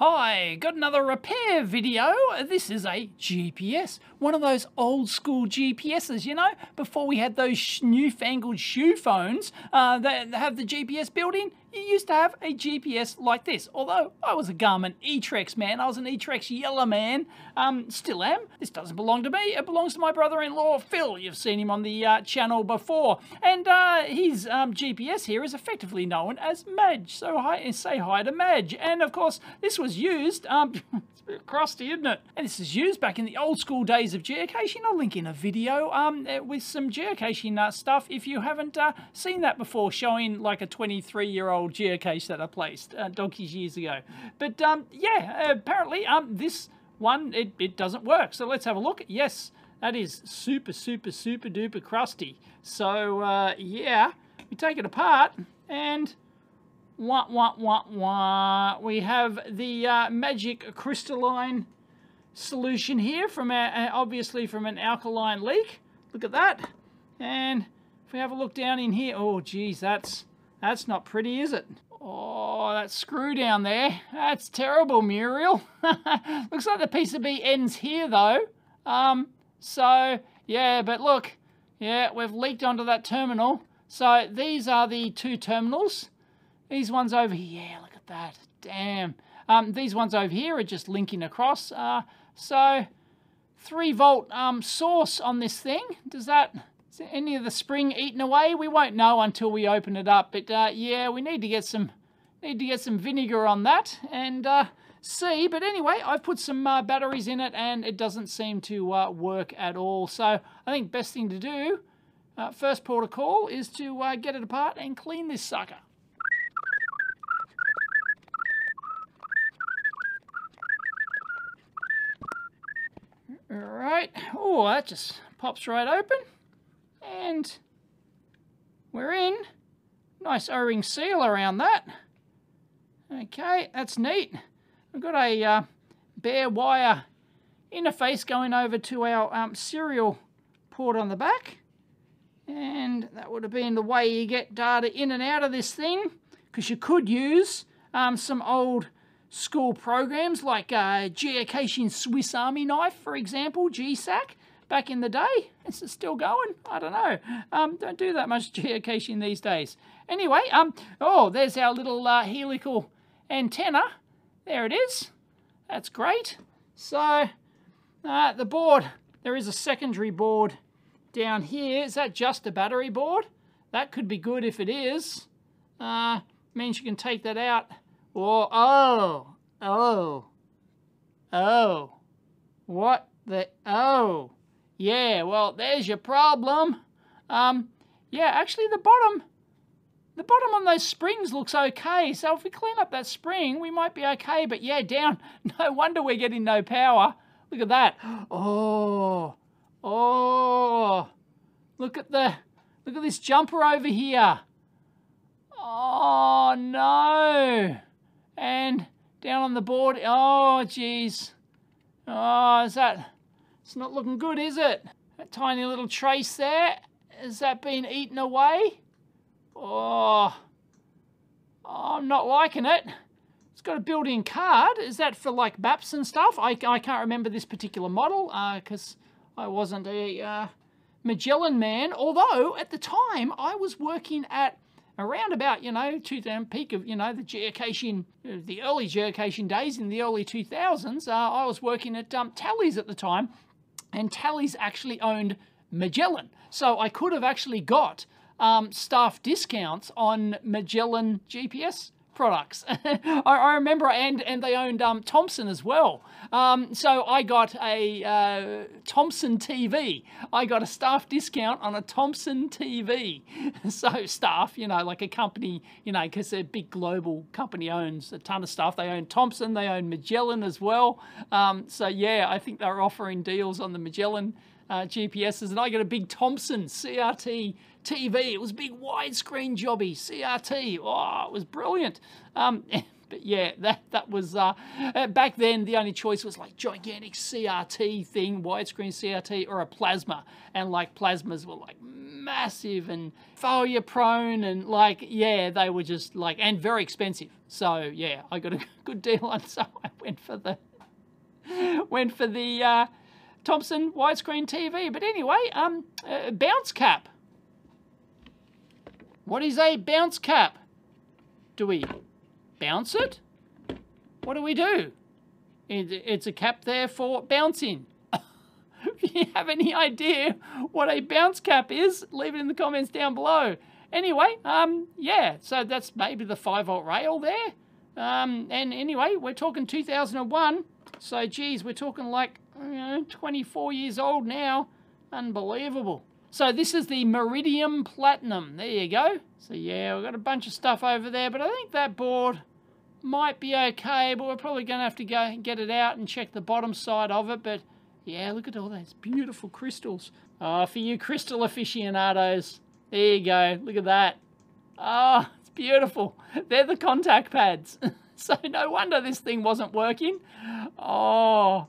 Hi, got another repair video. This is a GPS, one of those old school GPSs, you know, before we had those newfangled shoe phones uh, that have the GPS built in. You used to have a GPS like this. Although I was a Garmin eTrex man, I was an eTrex yellow man, um, still am. This doesn't belong to me, it belongs to my brother-in-law Phil. You've seen him on the uh, channel before. And uh, his um, GPS here is effectively known as Madge. So hi, say hi to Madge. And of course, this was used, um, it's a bit crusty, isn't it? And this is used back in the old school days of geocaching. I'll link in a video um, uh, with some geocaching uh, stuff if you haven't uh, seen that before, showing like a 23 year old geocache that I placed uh, donkeys years ago. But um, yeah, apparently um, this one, it, it doesn't work. So let's have a look. Yes, that is super, super, super duper crusty. So uh, yeah, we take it apart and wah, wah, wah, wah. We have the uh, magic crystalline solution here from our, obviously from an alkaline leak. Look at that. And if we have a look down in here, oh geez, that's that's not pretty, is it? Oh, that screw down there. That's terrible, Muriel. Looks like the PCB ends here, though. Um, so, yeah, but look. Yeah, we've leaked onto that terminal. So these are the two terminals. These ones over here, yeah, look at that. Damn. Um, these ones over here are just linking across. Uh, so, 3 volt um, source on this thing. Does that any of the spring eaten away? We won't know until we open it up. But uh, yeah, we need to get some need to get some vinegar on that and uh, see. But anyway, I've put some uh, batteries in it and it doesn't seem to uh, work at all. So I think best thing to do, uh, first call, is to uh, get it apart and clean this sucker. All right. Oh, that just pops right open and we're in. Nice O-ring seal around that. Okay, that's neat. We've got a uh, bare wire interface going over to our um, serial port on the back. And that would have been the way you get data in and out of this thing. Because you could use um, some old school programs like uh, Geocaching Swiss Army Knife, for example, GSAK back in the day. Is it still going? I don't know. Um, don't do that much geocaching these days. Anyway, um, oh, there's our little uh, helical antenna. There it is. That's great. So, uh, the board, there is a secondary board down here. Is that just a battery board? That could be good if it is. Uh, means you can take that out. Oh, oh, oh, what the, oh. Yeah, well, there's your problem. Um, yeah, actually the bottom, the bottom on those springs looks okay. So if we clean up that spring, we might be okay. But yeah, down, no wonder we're getting no power. Look at that. Oh, oh, look at the, look at this jumper over here. Oh, no. And down on the board, oh, geez. Oh, is that, it's not looking good, is it? That tiny little trace there, has that been eaten away? Oh, oh I'm not liking it. It's got a built-in card. Is that for like maps and stuff? I, I can't remember this particular model because uh, I wasn't a uh, Magellan man. Although at the time I was working at around about, you know, to the peak of, you know, the geocaching, the early geocaching days in the early 2000s, uh, I was working at um, Thales at the time and Thales actually owned Magellan. So I could have actually got um, staff discounts on Magellan GPS products. I, I, remember, and and they owned um, Thomson as well. Um, so I got a uh, Thomson TV. I got a staff discount on a Thomson TV. so staff, you know, like a company, you know, because a big global company owns a ton of stuff. They own Thomson, they own Magellan as well. Um, so yeah, I think they're offering deals on the Magellan uh, GPSs, and I got a big Thomson CRT TV. It was big widescreen jobby CRT. Oh, it was brilliant. Um, but yeah, that that was uh, uh, back then. The only choice was like gigantic CRT thing, widescreen CRT, or a plasma, and like plasmas were like massive and failure prone, and like yeah, they were just like and very expensive. So yeah, I got a good deal on so I went for the went for the uh, Thomson widescreen TV. But anyway, um, uh, bounce cap. What is a bounce cap? Do we bounce it? What do we do? It's a cap there for bouncing. if you have any idea what a bounce cap is, leave it in the comments down below. Anyway, um, yeah, so that's maybe the 5 volt rail there. Um, and anyway, we're talking 2001. So, geez, we're talking like 24 years old now. Unbelievable. So this is the Meridian Platinum. There you go. So yeah, we've got a bunch of stuff over there, but I think that board might be okay, but we're probably going to have to go and get it out and check the bottom side of it. But yeah, look at all those beautiful crystals. Oh, for you crystal aficionados, there you go. Look at that. Oh, it's beautiful. They're the contact pads. so no wonder this thing wasn't working. Oh,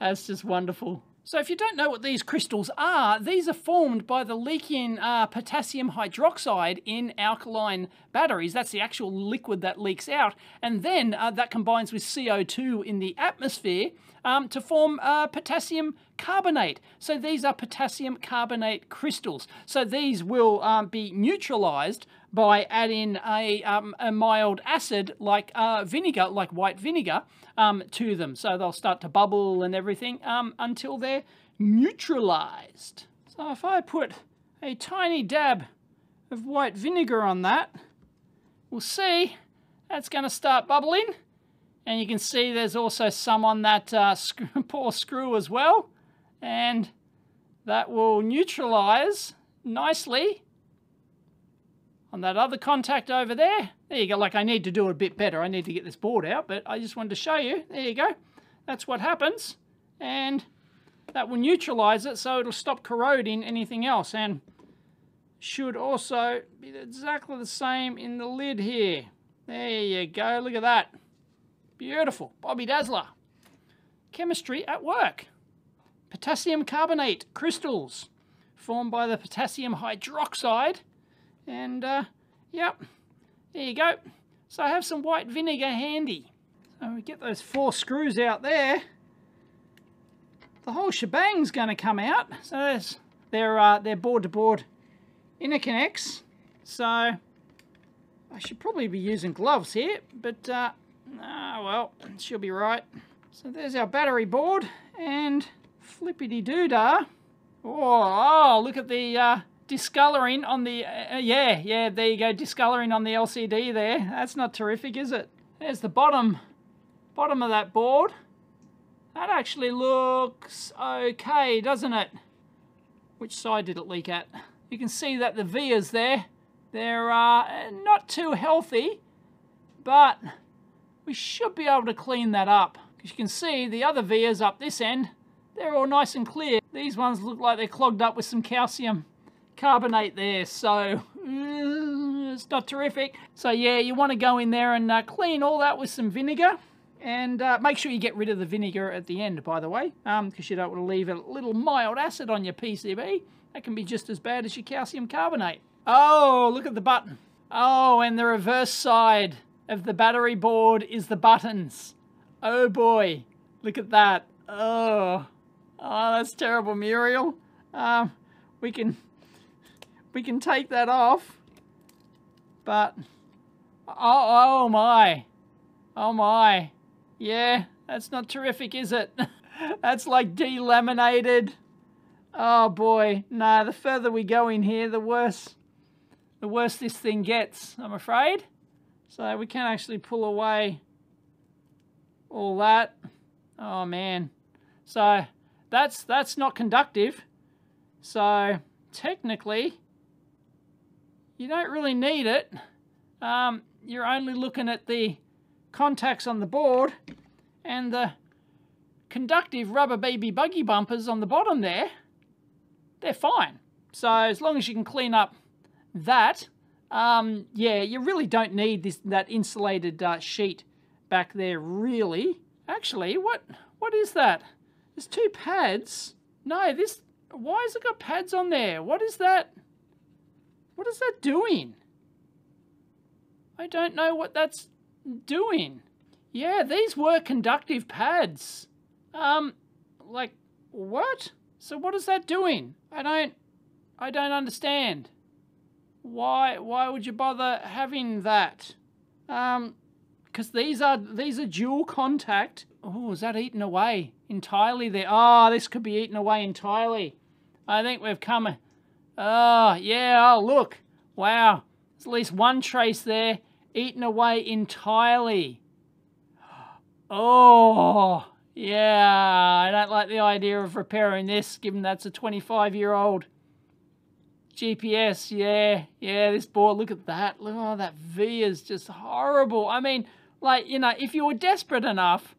that's just wonderful. So if you don't know what these crystals are, these are formed by the leaking uh, potassium hydroxide in alkaline batteries. That's the actual liquid that leaks out. And then uh, that combines with CO2 in the atmosphere um, to form uh, potassium carbonate. So these are potassium carbonate crystals. So these will um, be neutralized by adding a, um, a mild acid like uh, vinegar, like white vinegar, um, to them. So they'll start to bubble and everything um, until they're neutralized. So if I put a tiny dab of white vinegar on that, we'll see that's going to start bubbling. And you can see there's also some on that uh, poor screw as well. And that will neutralize nicely on that other contact over there. There you go. Like I need to do it a bit better. I need to get this board out, but I just wanted to show you. There you go. That's what happens. And that will neutralize it so it'll stop corroding anything else. And should also be exactly the same in the lid here. There you go. Look at that. Beautiful. Bobby Dazzler. Chemistry at work. Potassium carbonate crystals formed by the potassium hydroxide and, uh, yep, there you go. So I have some white vinegar handy. So we get those four screws out there. The whole shebang's going to come out. So there's, they're, uh, they're board-to-board -board interconnects. So I should probably be using gloves here, but, uh, oh, well, she'll be right. So there's our battery board, and flippity-doo-dah. Oh, oh, look at the uh, discoloring on the, uh, yeah, yeah, there you go, discoloring on the LCD there. That's not terrific, is it? There's the bottom, bottom of that board. That actually looks okay, doesn't it? Which side did it leak at? You can see that the vias there, they're uh, not too healthy, but we should be able to clean that up. Because you can see the other vias up this end, they're all nice and clear. These ones look like they're clogged up with some calcium carbonate there, so uh, it's not terrific. So yeah, you want to go in there and uh, clean all that with some vinegar. And uh, make sure you get rid of the vinegar at the end, by the way, because um, you don't want to leave a little mild acid on your PCB. That can be just as bad as your calcium carbonate. Oh, look at the button. Oh, and the reverse side of the battery board is the buttons. Oh boy, look at that. Oh, oh that's terrible, Muriel. Um, we can we can take that off. But, oh, oh my. Oh my. Yeah, that's not terrific, is it? that's like delaminated. Oh boy, nah, the further we go in here, the worse, the worse this thing gets, I'm afraid. So we can actually pull away all that. Oh man. So that's, that's not conductive. So technically, you don't really need it. Um, you're only looking at the contacts on the board and the conductive rubber baby buggy bumpers on the bottom there, they're fine. So as long as you can clean up that, um, yeah, you really don't need this that insulated uh, sheet back there, really. Actually, what what is that? There's two pads. No, this, why has it got pads on there? What is that? What is that doing? I don't know what that's doing. Yeah, these were conductive pads. Um, like, what? So what is that doing? I don't, I don't understand. Why, why would you bother having that? Um, because these are, these are dual contact. Oh, is that eaten away entirely there? Oh, this could be eaten away entirely. I think we've come, oh, yeah, oh, look. Wow, there's at least one trace there eaten away entirely. Oh, yeah, I don't like the idea of repairing this, given that's a 25-year-old GPS. Yeah, yeah, this board, look at that. Look, oh, that V is just horrible. I mean, like, you know, if you were desperate enough,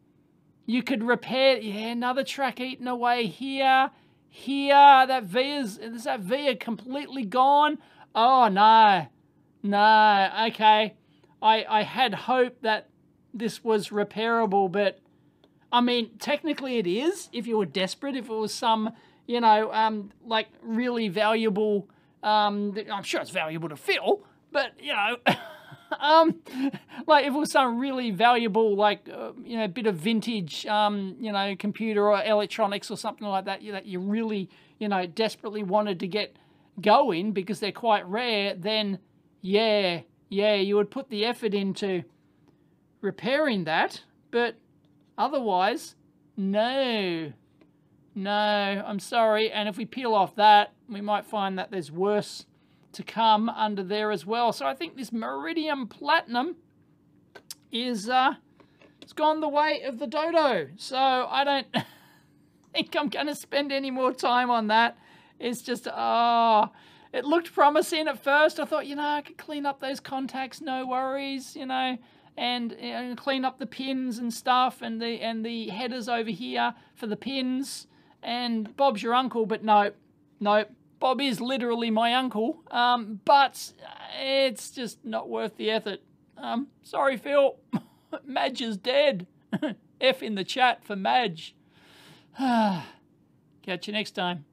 you could repair, yeah, another track eaten away here, here. That V is, is that V completely gone? Oh, no, no, okay. I, I had hope that this was repairable, but I mean, technically it is if you were desperate, if it was some, you know, um, like really valuable, um, I'm sure it's valuable to Phil, but, you know, um, like if it was some really valuable, like, uh, you know, bit of vintage, um, you know, computer or electronics or something like that, that you really, you know, desperately wanted to get going because they're quite rare, then yeah, yeah, you would put the effort into repairing that, but otherwise, no. No, I'm sorry. And if we peel off that, we might find that there's worse to come under there as well. So I think this Meridian Platinum is uh, it's gone the way of the dodo. So I don't think I'm going to spend any more time on that. It's just, oh, it looked promising at first. I thought, you know, I could clean up those contacts, no worries, you know, and, and clean up the pins and stuff and the and the headers over here for the pins. And Bob's your uncle, but no, no, Bob is literally my uncle, um, but it's just not worth the effort. Um, sorry, Phil. Madge is dead. F in the chat for Madge. Catch you next time.